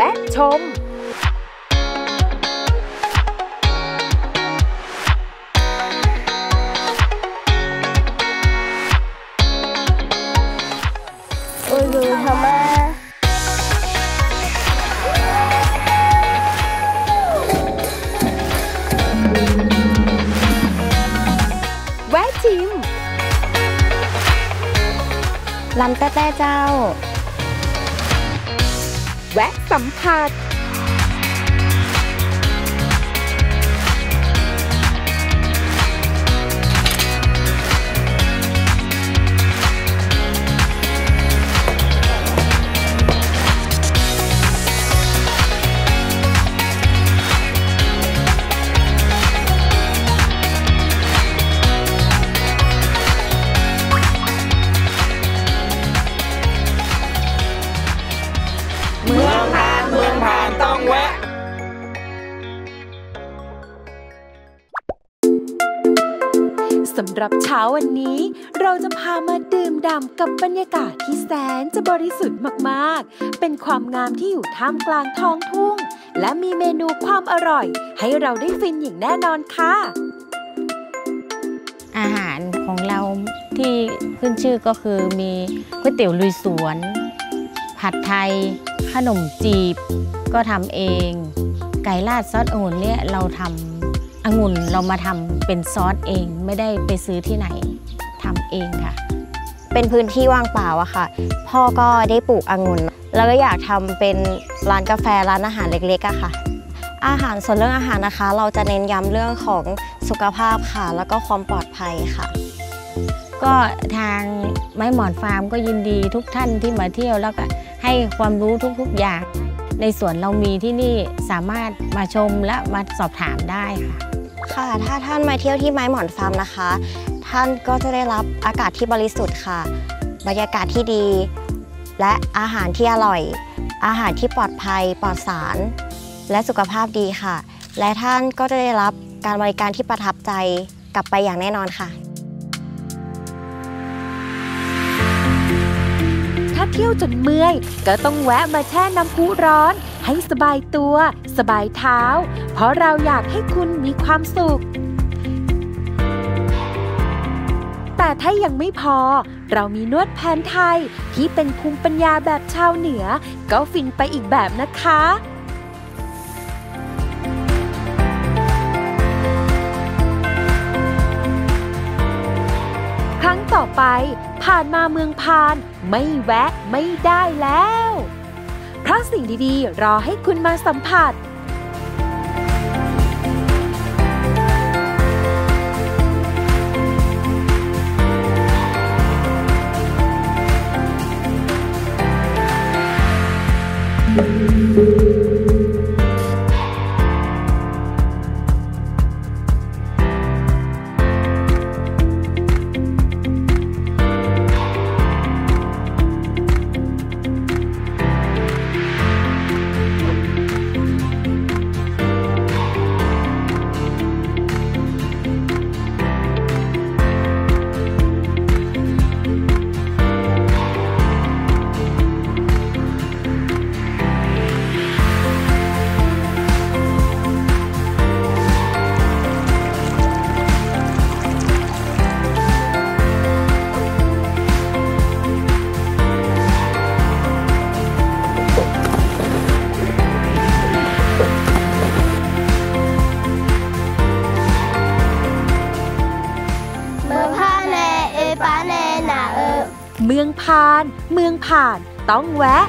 แวะชมอุลุธรรมาแวะชิมลำแต้ๆเจ้า แวะสัมผัส สำหรับเช้าวันนี้ เราจะพามาดื่มด่ำกับบรรยากาศที่แสนจะบริสุทธิ์มากๆ เป็นความงามที่อยู่ท่ามกลางท้องทุ่ง และมีเมนูความอร่อย ให้เราได้ฟินอย่างแน่นอนค่ะ อาหารของเราที่ขึ้นชื่อก็คือมีก๋วยเตี๋ยวลุยสวน ผัดไทย ขนมจีบ ก็ทำเอง ไก่ราดซอสองุ่นเนี่ยเราทำ องุ่นเรามาทำเป็นซอสเองไม่ได้ไปซื้อที่ไหนทำเองค่ะ เป็นพื้นที่ว่างเปล่าอะค่ะ พ่อก็ได้ปลูกองุ่นแล้วก็อยากทำเป็นร้านกาแฟร้านอาหารเล็กๆอะค่ะ อาหารส่วนเรื่องอาหารนะคะ เราจะเน้นย้ำเรื่องของสุขภาพค่ะ แล้วก็ความปลอดภัยค่ะ ก็ทางไม้หมอนฟาร์มก็ยินดีทุกท่านที่มาเที่ยวแล้วก็ให้ความรู้ทุกๆอย่างในสวนเรามีที่นี่สามารถมาชมและมาสอบถามได้ค่ะ ค่ะ ถ้าท่านมาเที่ยวที่ไม้หมอนฟาร์มนะคะ ท่านก็จะได้รับอากาศที่บริสุทธิ์ค่ะ บรรยากาศที่ดี และอาหารที่อร่อย อาหารที่ปลอดภัย ปลอดสาร และสุขภาพดีค่ะ และท่านก็จะได้รับการบริการที่ประทับใจกลับไปอย่างแน่นอนค่ะถ้าเที่ยวจนเมื่อย ก็ต้องแวะมาแช่น้ำพุร้อน ให้สบายตัว สบายเท้า เพราะเราอยากให้คุณมีความสุข แต่ถ้ายังไม่พอ เรามีนวดแผนไทยที่เป็นภูมิปัญญาแบบชาวเหนือ ก็ฟินไปอีกแบบนะคะครั้งต่อไปผ่านมาเมืองพาน ไม่แวะไม่ได้แล้ว สิ่งดีๆ รอให้คุณมาสัมผัส เมืองพาน เมืองผ่าน ต้องแวะ